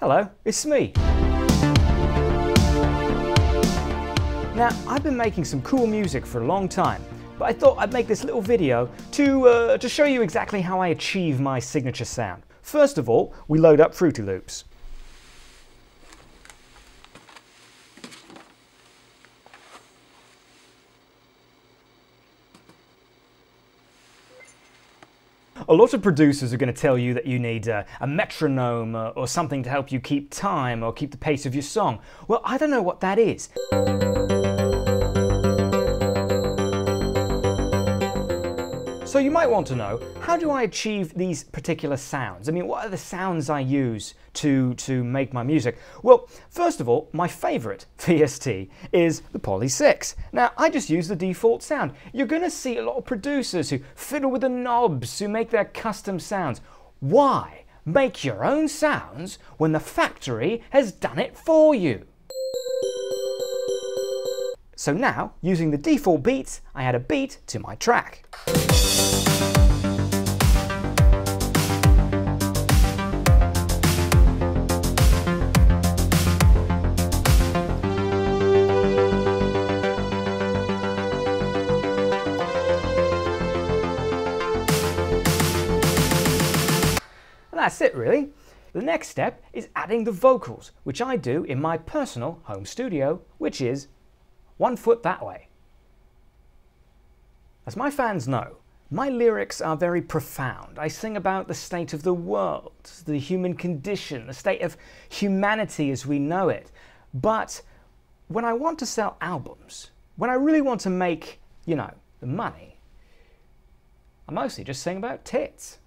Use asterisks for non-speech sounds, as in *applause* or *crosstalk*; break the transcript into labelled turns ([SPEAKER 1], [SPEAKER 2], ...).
[SPEAKER 1] Hello, it's me. Now, I've been making some cool music for a long time, but I thought I'd make this little video to, uh, to show you exactly how I achieve my signature sound. First of all, we load up Fruity Loops. A lot of producers are going to tell you that you need a, a metronome uh, or something to help you keep time or keep the pace of your song. Well, I don't know what that is. So you might want to know, how do I achieve these particular sounds? I mean, what are the sounds I use to, to make my music? Well, first of all, my favorite *laughs* VST is the Poly 6. Now, I just use the default sound. You're going to see a lot of producers who fiddle with the knobs, who make their custom sounds. Why make your own sounds when the factory has done it for you? So now, using the default beats, I add a beat to my track. And that's it really. The next step is adding the vocals, which I do in my personal home studio, which is one foot that way. As my fans know, my lyrics are very profound. I sing about the state of the world, the human condition, the state of humanity as we know it. But when I want to sell albums, when I really want to make, you know, the money, I mostly just sing about tits.